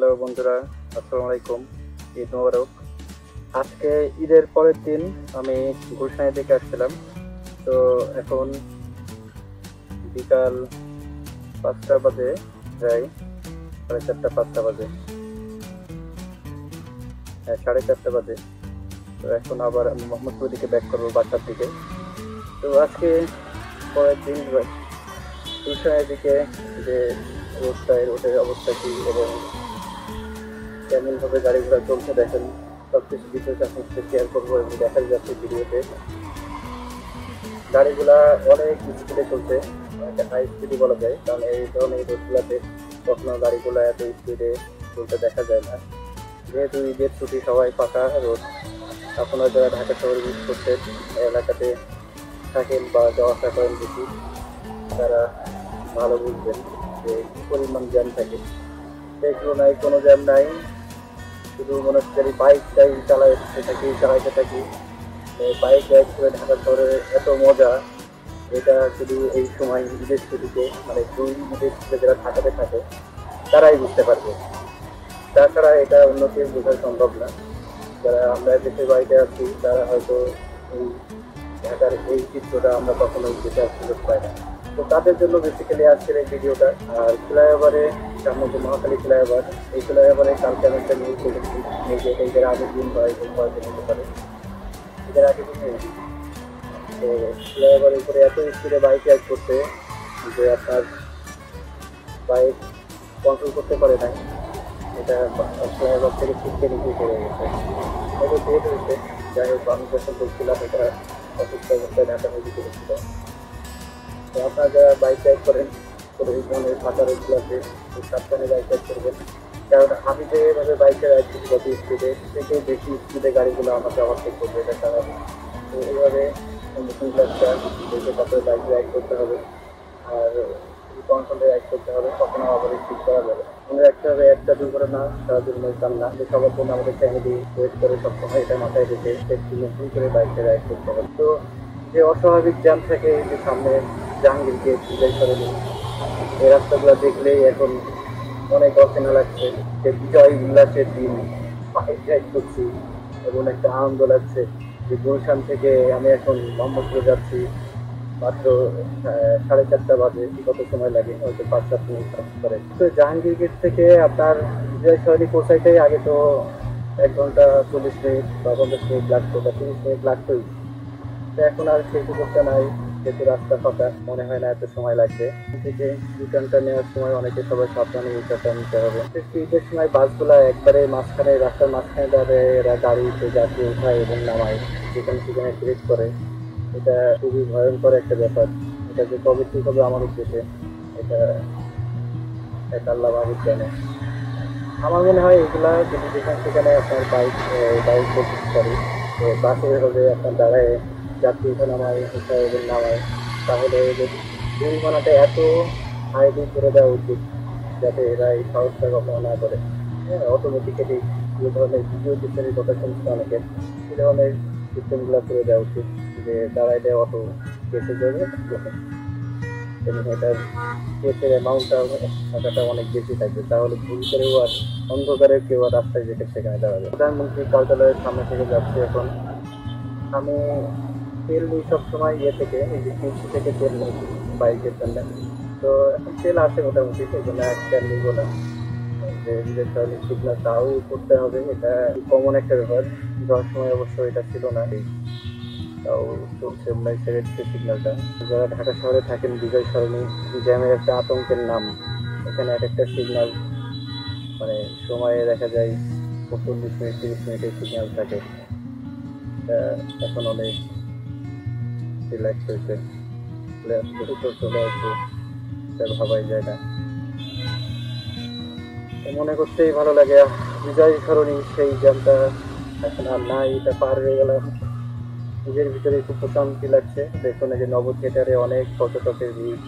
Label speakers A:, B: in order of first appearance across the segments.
A: Hello বন্ধুরা, আসসালামু আলাইকুম, ঈদ মোবারক। আজকে ঈদের পরের দিন আমি গুলশানের দিকে আসছিলাম। তো এখন বিকাল পাঁচটা বাজে যাই সাড়ে চারটা, পাঁচটা বাজে। হ্যাঁ সাড়ে চারটা বাজে। তো এখন আবার আমি মোহাম্মদপুর দিকে ব্যাক করব বাসার দিকে। তো আজকে পরের দিন গুলশানের দিকে যে রোডটা রোডের অবস্থা কি এবং কেমন ভাবে গাড়ি ঘোড়া চলছে দেখেন সব কিছু বিষয়টা আপনার শেয়ার করব এবং দেখা যাচ্ছে ভিডিওতে। গাড়িগুলা অনেক স্পিডে চলছে একটা হাই স্পিডে বলা যায়, কারণ এই ধরনের রোডগুলাতে কখনো গাড়িগুলো এত স্পিডে চলতে দেখা যায় না। যেহেতু ঈদের ছুটি, সবাই ফাঁকা রোড আপনারা যারা ঢাকা শহরে ইউজ করছেন এলাকাতে থাকেন বা যাওয়া আসা করেন বেশি। তারা ভালো বুঝবেন যে পরিমাণ জ্যাম থাকে। সেই তুলনায় কোনো জ্যাম নাই। শুধু মনে হচ্ছে যে বাইকটাই চালাইতে থাকি চালাইতে থাকি। বাইক রাইড করে ঢাকা শহরে এত মজা, এটা শুধু এই সময় ঈদের ছুটিতে মানে দুই ঈদের ছুটিতে যারা ঢাকাতে থাকে, তারাই বুঝতে পারবে। তাছাড়া এটা অন্য কেউ বোঝা সম্ভব না। যারা আমরা দেশের বাড়িতে আছি, তারা হয়তো এই ঢাকার এই চিত্রটা আমরা কখনোই দেখে সুযোগ পাই না। তো তাদের জন্য বেসিক্যালি আজকের এই ভিডিওটা। আর ফ্লাইওভারে সামনে যে মহাকালী ফ্লাইওভার, এই ফ্লাইওভারে কালকে আমি একটা নিউজ দেখেছি যে এইটার আগের দিন বা এই কয়েকদিন হতে পারে এটার আগের দিন তো ফ্লাইওভারের উপরে এত স্পিডে বাইক রাইড করতে যে আপনার বাইক কন্ট্রোল করতে পারে না। এটা ফ্লাইওভার থেকে ছিটকে নিচে পড়ে গেছে। এটা ডেট হয়েছে। যাই হোক, আমি যখন বলছিলাম, এটা অসুস্থ অবস্থায় ঢাকা মেডিকেল ছিল তো আপনারা যারা বাইক রাইড করেন ধরনের ফাঁকা রোডগুলোতে সাবধানে বাইক রাইড করবেন। কারণ আমি যেভাবে বাইকে রাইড করি গত স্পিডে থেকে বেশি স্পিডে গাড়িগুলো আমাকে ওভারটেক করবে, এটা স্বাভাবিক তো এইভাবে নতুন ক্লাসটা দেখে তারপরে বাইক রাইড করতে হবে। আর কন্ট্রোলে রাইড করতে হবে, কখনো আবার স্পিড করা যাবে মনে রাখতে হবে, একটা দুর্ঘটনা সারা দুর্ঘটনার কাম না, যে সবার আমাদের ফ্যামিলি ওয়েট করে সবসময় এটা মাথায় রেখে সেফটি নতুন করে বাইকে রাইড করতে হবে। তো যে অস্বাভাবিক জ্যাম থাকে যে সামনে জাহাঙ্গীর গেট বিজয় সরণি এই রাস্তাগুলো দেখলেই এখন অনেক অচেনা লাগছে যে বিজয় উল্লাসের দিন। করছি এবং একটা আনন্দ লাগছে যে গুলশান থেকে আমি এখন মোহাম্মদপুর যাচ্ছি। মাত্র সাড়ে চারটা বাজে কত সময় লাগে, হয়তো পাঁচ সাত মিনিট পারে তো জাহাঙ্গীর গেট থেকে আপনার বিজয় সরণি পৌঁছাইতে আগে তো এক ঘণ্টা চল্লিশ মিনিট বা পঞ্চাশ মিনিট লাগতো বা তিরিশ মিনিট লাগতোই। তো এখন আর সেই সুযোগটা নাই। যেহেতু রাস্তা ফাঁকা মনে হয় না এত সময় লাগবে। থেকে রিটার্নটা নেওয়ার সময় অনেকে সবাই সাবধানে রিটার্নটা নিতে হবে। ঈদের সময় বাসগুলো একবারে মাঝখানে, রাস্তার মাঝখানে দাঁড়িয়ে এরা গাড়িতে যাত্রী উঠায় এবং নামায়, যেখানে সেখানে ব্রেক করে। এটা খুবই ভয়ঙ্কর একটা ব্যাপার। এটা যে কবে ঠিক হবে আমার উদ্দেশ্যে, এটা এটা আল্লাহ মাহবুব জানে। আমার মনে হয় এগুলা যদি যেখানে সেখানে আপনার বাইক বাইক করে তো বাসে হবে, আপনার দাঁড়ায় যাত্রী উঠে নামায় এবং নামায় তাহলে দুর্ঘটনাটা এত হাইলি করে দেওয়া উচিত, যাতে এরা এই সাহসটা কখনো না করে। হ্যাঁ অটোমেটিক্যালি যে ধরনের ভিডিও সিস্টেমের কথা শুনছে অনেকে। এই ধরনের সিস্টেমগুলো করে দেওয়া উচিত, যে দাঁড়াইলে অটো কেসে যাবে এবং এটার কেসের অ্যামাউন্টটা টাকাটা অনেক বেশি থাকবে। তাহলে ভুল করেও আর অন্ধকারে কেউ আর রাস্তায় যেতে সেখানে দাঁড়াবে প্রধানমন্ত্রী কার্যালয়ের সামনে থেকে যাচ্ছে এখন। আমি তেল নিই সবসময় ইয়ে থেকে, এই যে তিনশো থেকে তেল নিই বাইকের জন্য তো এখন তেল আছে মোটামুটি, সেই জন্য আর তেল নিব না। যে নিজের টয়লেট সিগনাল তাও করতে হবে, এটা কমন একটা ব্যাপার। যাওয়ার সময় অবশ্য এটা ছিল না। তাও চলছে মনে হয় সেভেন্টি সিগন্যালটা যারা ঢাকা শহরে থাকেন, বিজয় সরণি জ্যামের একটা আতঙ্কের নাম। এখানে এক একটা সিগন্যাল মানে সময়ে দেখা যায় চল্লিশ মিনিট, তিরিশ মিনিটের সিগন্যাল থাকে। এখন অনেক রিল্যাক্স হয়েছে। দ্রুত চলে আসবে। এটা ভাবাই যায় না। মনে করতেই ভালো লাগে। বিজয় সরণি, সেই জ্যামটা এখন আর নাই, এটা পার হয়ে গেলাম নিজের ভিতরে খুব প্রশান্তি লাগছে। দেখুন যে নব থিয়েটারে অনেক পর্যটকের ভিড়।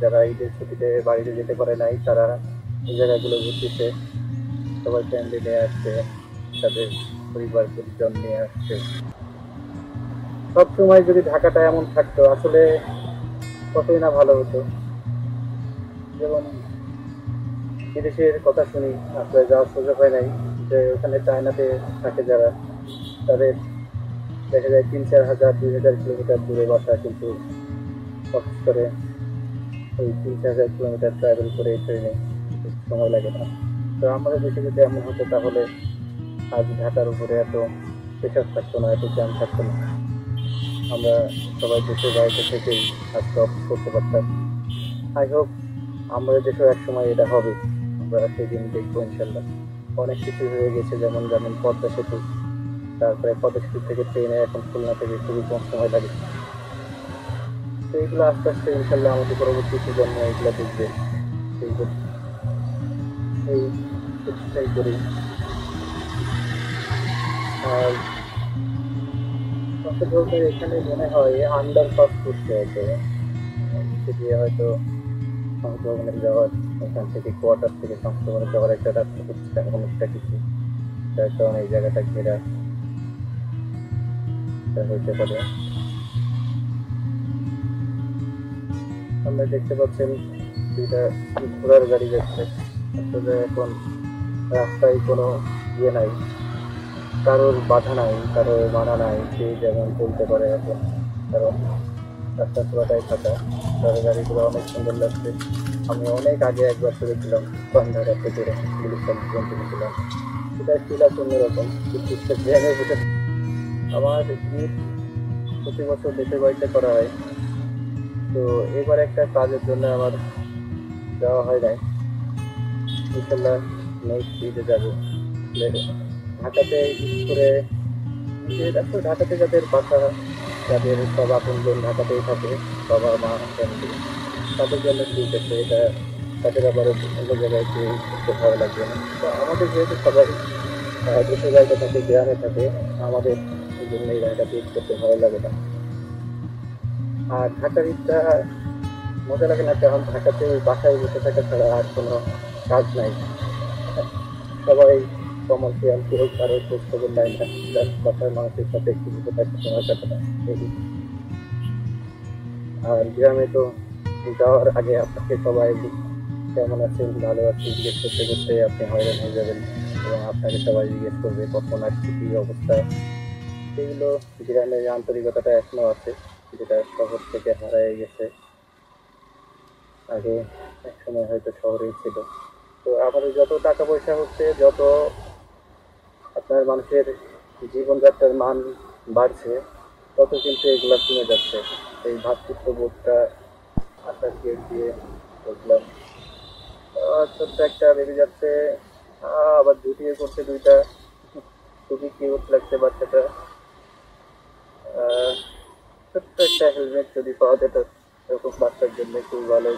A: যারা ঈদের ছুটিতে বাড়িতে যেতে পারে নাই, তারা এই জায়গাগুলো ঘুরতেছে। সবাই ফ্যামিলি নিয়ে আসছে, তাদের পরিবার পরিজন নিয়ে আসছে। সবসময় যদি ঢাকাটা এমন থাকতো, আসলে কতই না ভালো হতো। যেমন বিদেশের কথা শুনি আসলে যাওয়ার সুযোগ হয় নাই, যে ওখানে চায়নাতে থাকে যারা, তাদের দেখা যায় তিন চার হাজার, দুই হাজার কিলোমিটার দূরে বাসা কিন্তু অফিস করে। ওই তিন চার হাজার কিলোমিটার ট্রাভেল করে ট্রেনে সময় লাগে না। তো আমাদের দেশে যদি এমন হতো, তাহলে আজ ঢাকার উপরে এত প্রেশার থাকতো না, এত জ্যাম থাকতো না। আমরা সবাই দেশের বাড়িতে থেকেই আজকে অফিস করতে পারতাম। আই হোপ আমাদের দেশেও এক সময় এটা হবে, আমরা সেদিন দেখব ইনশাল্লাহ। অনেক কিছু হয়ে গেছে, যেমন যেমন পদ্মা সেতু। তারপরে পদ্মা সেতু থেকে ট্রেনে এখন খুলনা থেকে খুবই কম সময় লাগে। তো এগুলো আস্তে আস্তে ইনশাল্লাহ আমাদের পরবর্তী প্রজন্ম এগুলো দেখবে। এই যে- এই চেষ্টাই করি। আর সত্যি বলতে এখানে মনে হয় আন্ডার পাস করতে নিচে দিয়ে হয়তো সংশোধনের যাওয়ার এখান থেকে কোয়ার্টার থেকে সংশোধনের যাওয়ার একটা রাস্তা হচ্ছে এরকম একটা কিছু। যার কারণে এই জায়গাটা ঘেরা। হইতে পারে। আমরা দেখতে পাচ্ছেন দুইটা ঘোড়ার গাড়ি যাচ্ছে। আসলে এখন রাস্তায় কোনো ইয়ে নাই। কারোর বাধা নাই, কারোর মানা নাই সে যেমন চলতে পারে এখন। কারণ রাস্তা পুরোটাই ফাঁকা তার গাড়িগুলো অনেক সুন্দর লাগছে। আমি অনেক আগে একবার চলেছিলাম সন্ধ্যা রাত্রে করে গুলিস্তান পর্যন্ত সেটা ছিল অন্যরকম, কিন্তু আমার ঈদ প্রতি বছর দেশের বাড়িতে করা হয়। তো এবার একটা কাজের জন্য আমার যাওয়া হয় নাই। ইনশাল্লাহ নেক্সট ঈদে যাব। ঢাকাতে বিশেষ করে ঢাকাতে যাদের বাসা, যাদের সব আপনজন ঢাকাতেই থাকে, বাবা, মা ফ্যামিলি তাদের জন্য ঠিক আছে এটা তাদের আবার অন্য জায়গায় একটু ভালো লাগবে না। তো আমাদের যেহেতু সবাই দেশের জায়গা থাকে, গ্রামে থাকে, আমাদের এই জন্য এই জায়গাটা ইউজ করতে ভালো লাগে না। আর ঢাকার ঈদটা মজা লাগে না, কারণ ঢাকাতে বাসায় বসে থাকা ছাড়া আর কোনো কাজ নাই। সবাই কমার্শিয়াল কেউ কারও খোঁজ খবর নেয় না জাস্ট মানুষের সাথে একটু বসে থাকতে সময় কাটে আর গ্রামে তো যাওয়ার আগে আপনাকে সবাই কেমন আছেন? ভালো আছেন? জিজ্ঞেস করতে করতে আপনি হয়রান হয়ে যাবেন এবং আপনাকে সবাই জিজ্ঞেস করবে, কখন আসছি, কী অবস্থা? সেগুলো গ্রামের আন্তরিকতাটা এখনও আছে যেটা শহর থেকে হারায় গেছে। আগে এক সময় হয়তো শহরেই ছিল। তো আমাদের যত টাকা পয়সা হচ্ছে, যত আপনার মানুষের জীবনযাত্রার মান বাড়ছে তত কিন্তু এগুলো কমে যাচ্ছে। এই ভাতৃত্ব বোধটা আশা দিয়ে বলছিলাম ছোট্ট একটা বেরিয়ে যাচ্ছে। আবার ঝুটিয়ে করছে দুইটা। খুবই কিউট লাগছে বাচ্চাটা। ছোট্ট একটা হেলমেট যদি পাওয়া যেত, এরকম বাচ্চার জন্য খুব ভালো।